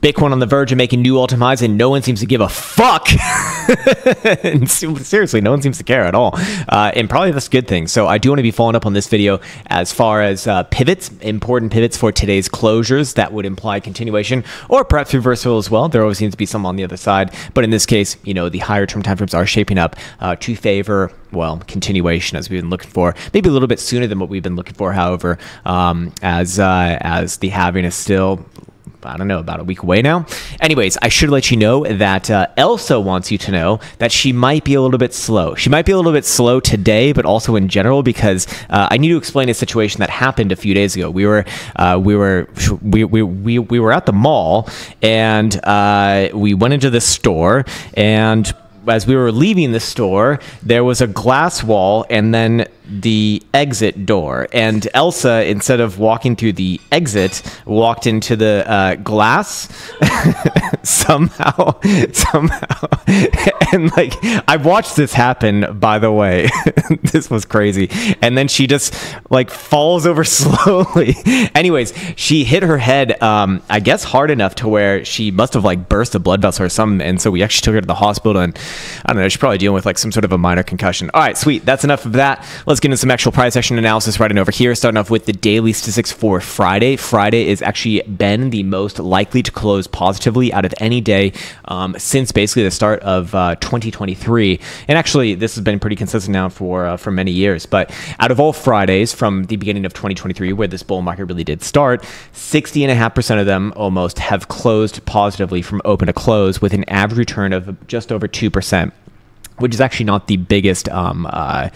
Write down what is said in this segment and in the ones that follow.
Bitcoin on the verge of making new all-time highs, and no one seems to give a fuck. seriously, no one seems to care at all, uh, and probably that's a good thing. So I do want to be following up on this video as far as uh, pivots, important pivots for today's closures that would imply continuation or perhaps reversal as well. There always seems to be some on the other side, but in this case, you know, the higher term timeframes are shaping up uh, to favor well, continuation as we've been looking for, maybe a little bit sooner than what we've been looking for. However, um, as uh, as the halving is still I don't know, about a week away now. Anyways, I should let you know that uh, Elsa wants you to know that she might be a little bit slow. She might be a little bit slow today, but also in general because uh, I need to explain a situation that happened a few days ago. We were uh, we were we, we, we, we were at the mall and uh, we went into the store and as we were leaving the store, there was a glass wall and then the exit door. And Elsa, instead of walking through the exit, walked into the uh, glass somehow, somehow. and like, I've watched this happen, by the way. this was crazy. And then she just like falls over slowly. Anyways, she hit her head, um, I guess, hard enough to where she must have like burst a blood vessel or something. And so we actually took her to the hospital. And I don't know, she's probably dealing with like some sort of a minor concussion. All right, sweet. That's enough of that. Let's let's get into some actual price action analysis right in over here. Starting off with the daily statistics for Friday. Friday is actually been the most likely to close positively out of any day um, since basically the start of uh, 2023. And actually, this has been pretty consistent now for uh, for many years. But out of all Fridays from the beginning of 2023, where this bull market really did start, 60.5% of them almost have closed positively from open to close with an average return of just over 2% which is actually not the biggest um, uh,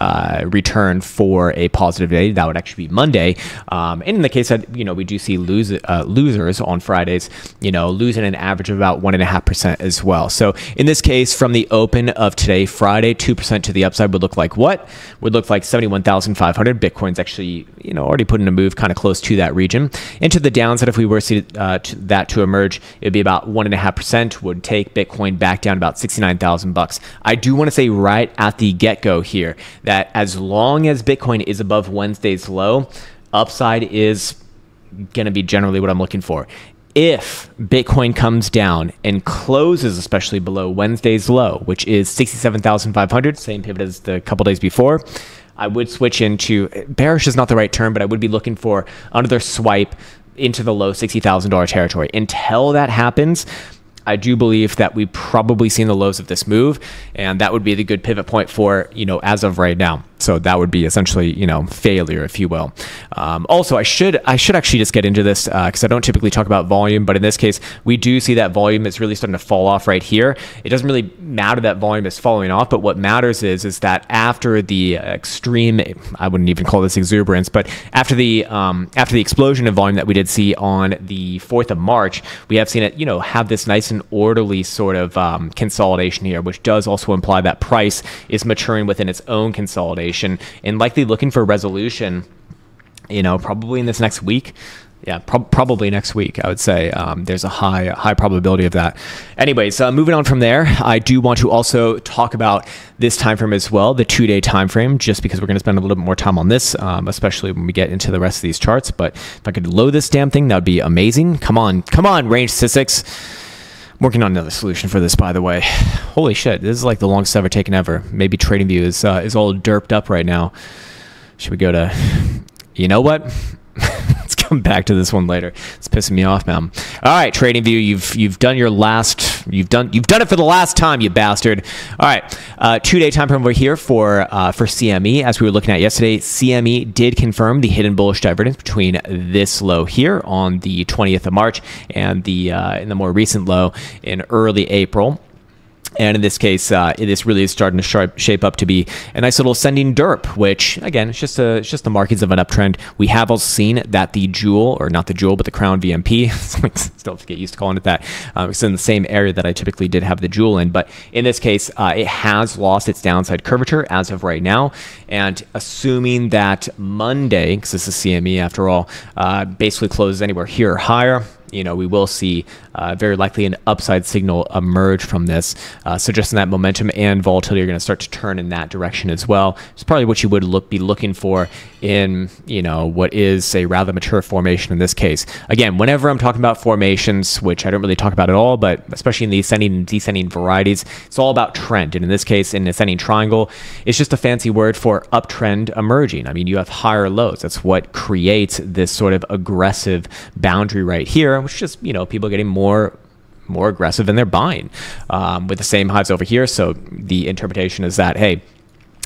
uh, return for a positive day. That would actually be Monday. Um, and in the case that you know we do see lose, uh, losers on Fridays, you know losing an average of about one and a half percent as well. So in this case, from the open of today, Friday, two percent to the upside would look like what? Would look like seventy one thousand five hundred. Bitcoin's actually you know already put in a move kind of close to that region. Into the downside, if we were to see uh, to that to emerge, it would be about one and a half percent. Would take Bitcoin back down about sixty nine thousand bucks. I do want to say right at the get go here that as long as Bitcoin is above Wednesday's low, upside is going to be generally what I'm looking for. If Bitcoin comes down and closes, especially below Wednesday's low, which is 67,500, same pivot as the couple days before, I would switch into bearish is not the right term, but I would be looking for another swipe into the low $60,000 territory. Until that happens, I do believe that we've probably seen the lows of this move, and that would be the good pivot point for, you know, as of right now. So that would be essentially, you know, failure, if you will. Um, also, I should I should actually just get into this because uh, I don't typically talk about volume, but in this case, we do see that volume is really starting to fall off right here. It doesn't really matter that volume is falling off, but what matters is is that after the extreme, I wouldn't even call this exuberance, but after the um, after the explosion of volume that we did see on the 4th of March, we have seen it, you know, have this nice and orderly sort of um, consolidation here, which does also imply that price is maturing within its own consolidation and likely looking for resolution, you know, probably in this next week. Yeah, pro- probably next week. I would say um, there's a high high probability of that. Anyways, uh, moving on from there, I do want to also talk about this time frame as well, the two day time frame, just because we're going to spend a little bit more time on this, um, especially when we get into the rest of these charts. But if I could load this damn thing, that would be amazing. Come on, come on, range statistics working on another solution for this, by the way. Holy shit, this is like the longest ever taken ever. Maybe TradingView is uh, is all derped up right now. Should we go to? You know what? Come back to this one later. It's pissing me off, man. All right, TradingView, you've you've done your last. You've done you've done it for the last time, you bastard. All right, uh, two day time frame over here for uh, for CME. As we were looking at yesterday, CME did confirm the hidden bullish divergence between this low here on the 20th of March and the uh, in the more recent low in early April. And in this case, uh, this really is starting to shape up to be a nice little ascending derp, which again, it's just a, it's just the markings of an uptrend. We have also seen that the jewel, or not the jewel, but the Krown VMP, still have to get used to calling it that. Um, it's in the same area that I typically did have the jewel in, but in this case, uh, it has lost its downside curvature as of right now. And assuming that Monday, because this is CME after all, uh, basically closes anywhere here or higher, you know, we will see uh, very likely an upside signal emerge from this, uh, suggesting that momentum and volatility are going to start to turn in that direction as well. It's probably what you would look be looking for in you know what is a rather mature formation in this case. Again, whenever I'm talking about formations, which I don't really talk about at all, but especially in the ascending and descending varieties, it's all about trend. And in this case, in ascending triangle, it's just a fancy word for uptrend emerging. I mean, you have higher lows. That's what creates this sort of aggressive boundary right here, which is just you know people getting more more aggressive in their buying um, with the same highs over here. So the interpretation is that, hey,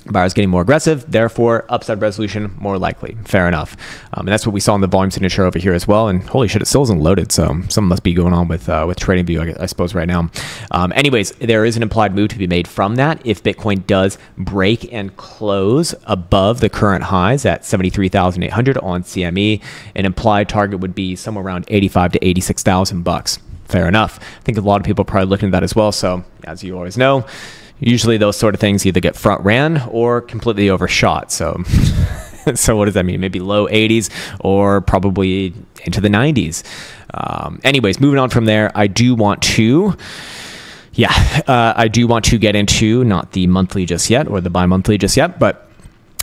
Buyers getting more aggressive, therefore upside resolution more likely. Fair enough, um, and that's what we saw in the volume signature over here as well. And holy shit, it still isn't loaded, so something must be going on with uh, with TradingView, I, I, suppose, right now. Um, anyways, there is an implied move to be made from that if Bitcoin does break and close above the current highs at seventy three thousand eight hundred on CME. An implied target would be somewhere around eighty five to eighty six thousand bucks. Fair enough. I think a lot of people are probably looking at that as well. So as you always know usually those sort of things either get front ran or completely overshot. So, so what does that mean? Maybe low 80s or probably into the 90s. Um, anyways, moving on from there, I do want to. Yeah, uh, I do want to get into not the monthly just yet or the bi monthly just yet, but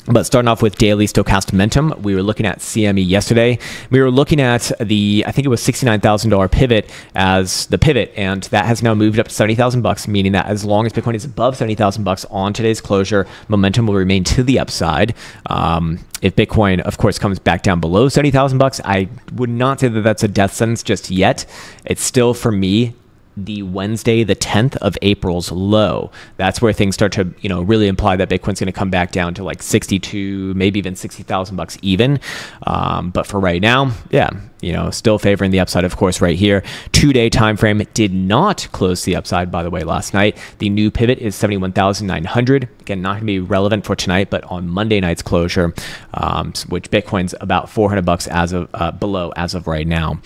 but starting off with daily stochastic momentum, we were looking at CME yesterday. We were looking at the, I think it was $69,000 pivot as the pivot, and that has now moved up to 70,000 bucks, meaning that as long as Bitcoin is above 70,000 bucks on today's closure, momentum will remain to the upside. Um, if Bitcoin, of course, comes back down below 70,000 bucks, I would not say that that's a death sentence just yet. It's still, for me, the Wednesday, the 10th of April's low. That's where things start to, you know, really imply that Bitcoin's going to come back down to like 62, maybe even 60,000 bucks even. Um, but for right now, yeah, you know, still favoring the upside, of course, right here. Two day time frame did not close the upside, by the way, last night. The new pivot is 71,900. Again, not going to be relevant for tonight, but on Monday night's closure, um, which Bitcoin's about 400 bucks as of uh, below as of right now.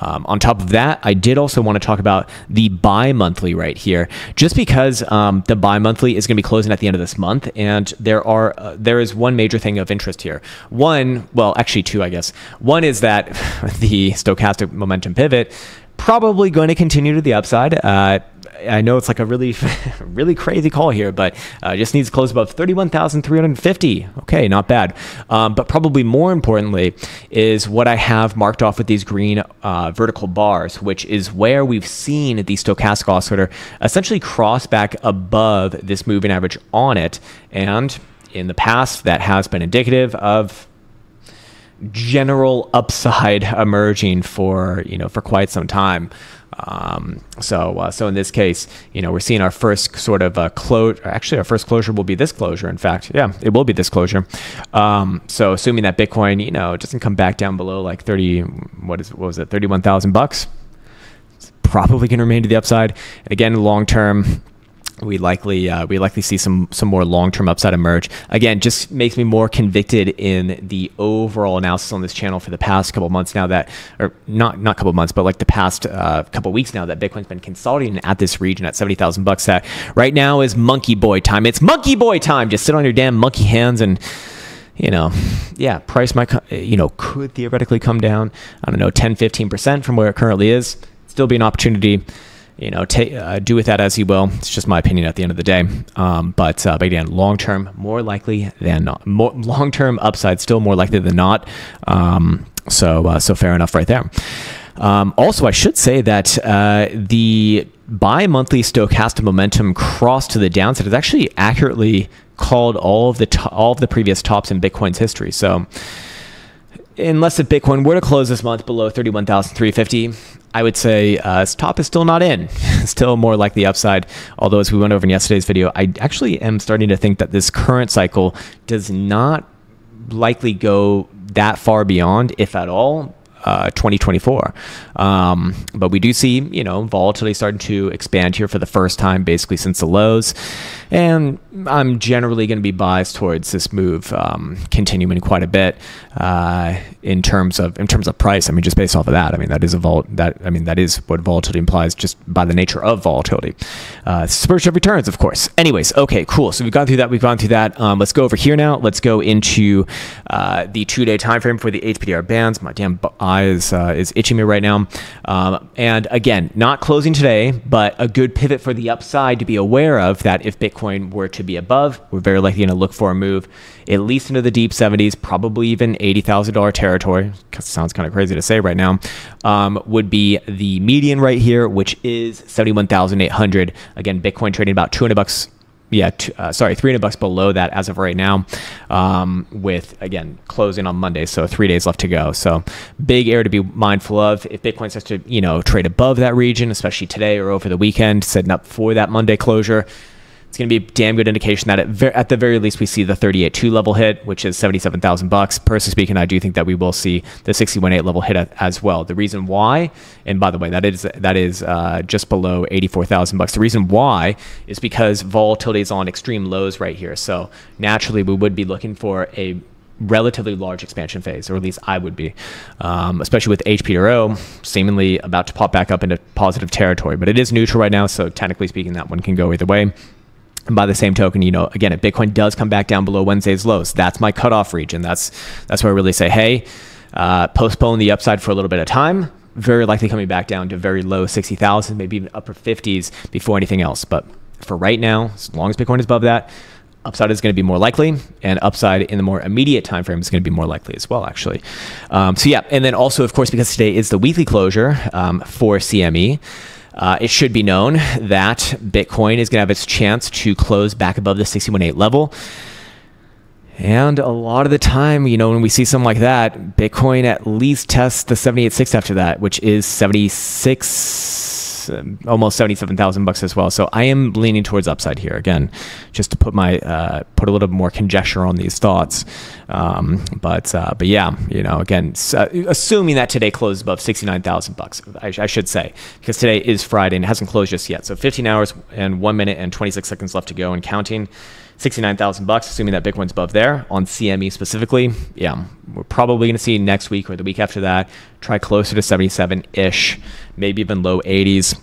Um, on top of that, I did also want to talk about the bi monthly right here, just because um, the bi monthly is going to be closing at the end of this month, and there are uh, there is one major thing of interest here. One, well, actually two, I guess. One is that the stochastic momentum pivot, probably going to continue to the upside. Uh, I know it's like a really, really crazy call here, but uh, just needs to close above 31,350. Okay, not bad. Um, but probably more importantly is what I have marked off with these green uh, vertical bars, which is where we've seen the stochastic oscillator essentially cross back above this moving average on it. And in the past, that has been indicative of general upside emerging for you know for quite some time. Um, so uh, so in this case, you know, we're seeing our first sort of uh, close. Actually, our first closure will be this closure. In fact, yeah, it will be this closure. Um, so assuming that Bitcoin, you know, doesn't come back down below like thirty, what is what was it, thirty one thousand bucks. It's probably going to remain to the upside. And again, long term, we likely uh, we likely see some some more long term upside emerge. Again, just makes me more convicted in the overall analysis on this channel for the past couple months now that, or not not couple months, but like the past uh, couple weeks now that Bitcoin's been consolidating at this region at seventy thousand bucks. That right now is monkey boy time. It's monkey boy time. Just sit on your damn monkey hands and you know, yeah, price might, you know, could theoretically come down, I don't know, 10, 15% from where it currently is. Still be an opportunity you know, ta- uh, do with that as you will. It's just my opinion at the end of the day. Um, but, uh, but again, long term, more likely than not. More, long term upside, still more likely than not. Um, so, uh, so fair enough right there. Um, also, I should say that uh, the bi-monthly stochastic momentum cross to the downside is actually accurately called all of the all of the previous tops in Bitcoin's history. So unless if Bitcoin were to close this month below 31,350, I would say uh, top is still not in, still more like the upside. Although, as we went over in yesterday's video, I actually am starting to think that this current cycle does not likely go that far beyond, if at all, uh, 2024. Um, but we do see, you know, volatility starting to expand here for the first time, basically since the lows. And I'm generally going to be biased towards this move um, continuing quite a bit uh, in terms of in terms of price. I mean, just based off of that, I mean that is a vol that I mean that is what volatility implies just by the nature of volatility. Uh, of returns, of course. Anyways, okay, cool. So we've gone through that. We've gone through that. Um, let's go over here now. Let's go into uh, the two-day time frame for the HPDR bands. My damn eye is uh, is itching me right now. Um, and again, not closing today, but a good pivot for the upside to be aware of. That if Bitcoin were to be above, we're very likely going to look for a move at least into the deep 70s, probably even $80,000 territory. Sounds kind of crazy to say right now. Um, would be the median right here, which is 71,800. Again, Bitcoin trading about 200 bucks yeah, t- uh, sorry, 300 bucks below that as of right now, um, with again closing on Monday, so three days left to go. So big area to be mindful of. If Bitcoin starts to you know trade above that region, especially today or over the weekend, setting up for that Monday closure, going to be a damn good indication that at, at the very least we see the 38.2 level hit, which is 77,000 bucks. Personally speaking, I do think that we will see the 61.8 level hit as well. The reason why, and by the way, that is that is uh, just below 84,000 bucks. The reason why is because volatility is on extreme lows right here. So naturally, we would be looking for a relatively large expansion phase, or at least I would be, um, especially with HPRO seemingly about to pop back up into positive territory. But it is neutral right now, so technically speaking, that one can go either way. And by the same token, you know, again, if Bitcoin does come back down below Wednesday's lows, that's my cutoff region. That's that's where I really say, hey, uh, postpone the upside for a little bit of time. Very likely coming back down to very low 60,000, maybe even upper 50s before anything else. But for right now, as long as Bitcoin is above that, upside is going to be more likely, and upside in the more immediate time frame is going to be more likely as well, actually. Um, so yeah, and then also, of course, because today is the weekly closure um, for CME. Uh, it should be known that Bitcoin is going to have its chance to close back above the 61.8 level. And a lot of the time, you know, when we see something like that, Bitcoin at least tests the 78.6 after that, which is 76 um, almost 77,000 bucks as well. So I am leaning towards upside here again, just to put my uh, put a little more conjecture on these thoughts. Um, but uh, but yeah, you know, again, uh, assuming that today closes above 69,000 bucks, I, I, should say, because today is Friday and it hasn't closed just yet. So 15 hours and one minute and 26 seconds left to go and counting. 69,000 bucks, assuming that Bitcoin's above there on CME specifically. Yeah, we're probably going to see next week or the week after that try closer to 77 ish, maybe even low 80s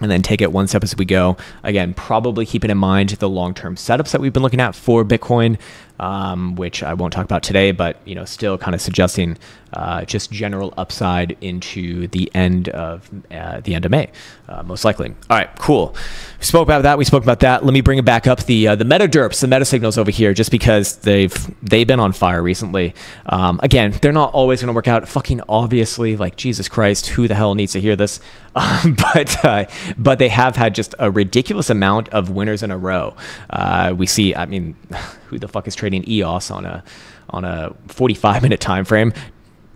and then take it one step as we go. Again, probably keeping in mind the long-term setups that we've been looking at for Bitcoin, um, which I won't talk about today, but you know, still kind of suggesting uh, just general upside into the end of uh, the end of May, uh, most likely. All right, cool. We spoke about that. We spoke about that. Let me bring it back up. The uh, the meta derps, the meta signals over here, just because they've they've been on fire recently. Um, again, they're not always going to work out. Fucking obviously, like Jesus Christ, who the hell needs to hear this? Um, but uh, but they have had just a ridiculous amount of winners in a row. Uh, we see. I mean, who the fuck is trading EOS on a on a 45 minute time frame?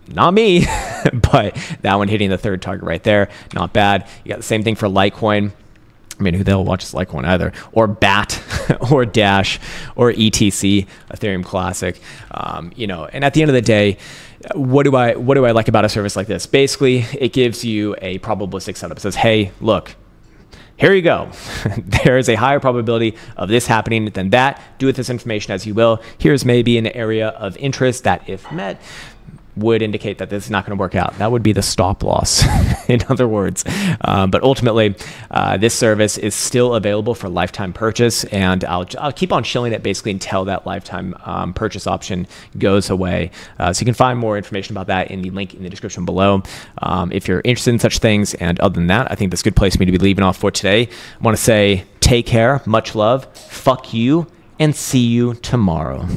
not me, but that one hitting the third target right there, not bad. You got the same thing for Litecoin. I mean, who the hell watches Litecoin either? Or BAT, or Dash, or ETC, Ethereum Classic. Um, you know, and at the end of the day, what do I what do I like about a service like this? Basically, it gives you a probabilistic setup. It says, hey, look, here you go. there is a higher probability of this happening than that. Do with this information as you will. Here's maybe an area of interest that, if met, would indicate that this is not going to work out. That would be the stop loss, in other words. Um, but ultimately, uh, this service is still available for lifetime purchase, and I'll, I'll keep on shilling it basically until that lifetime um, purchase option goes away. Uh, so you can find more information about that in the link in the description below um, if you're interested in such things. And other than that, I think that's a good place for me to be leaving off for today. I want to say take care, much love, fuck you, and see you tomorrow.